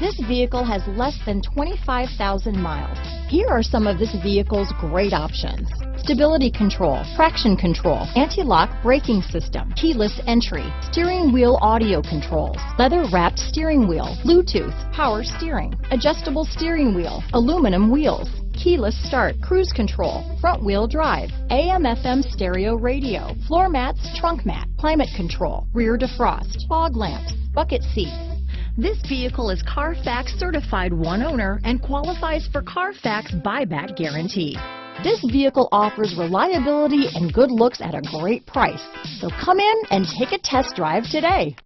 This vehicle has less than 25,000 miles. Here are some of this vehicle's great options. Stability control, traction control, anti-lock braking system, keyless entry, steering wheel audio controls, leather wrapped steering wheel, Bluetooth, power steering, adjustable steering wheel, aluminum wheels, keyless start, cruise control, front wheel drive, AM FM stereo radio, floor mats, trunk mat, climate control, rear defrost, fog lamps, bucket seats, this vehicle is Carfax certified one owner and qualifies for Carfax buyback guarantee. This vehicle offers reliability and good looks at a great price. So come in and take a test drive today.